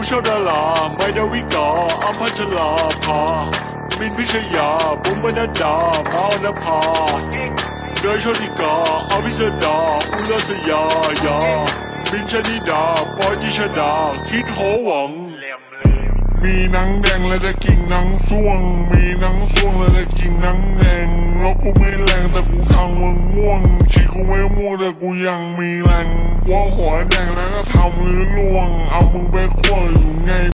ผู้เช่าดาราไม่ดาวิกาอัมพัชลาภามินพิชยาบุ๋มบรรดามาอนภาเนยโชติกาอภิสดาอุลสยายามินชนิดาปอยจิชดา คิดโหวัง มีหนังแดงและจะกินหนังส่วง มีหนังส่วงและจะกินหนังแดงแล้วกูไม่แรงแต่กูทำมึงม่วงชีกูไม่ม่วงแต่กูยังมีแรงว่าหัวแดงแล้ว ก็ทำหรือล่วง เอามึงไปขั้วอยู่ไง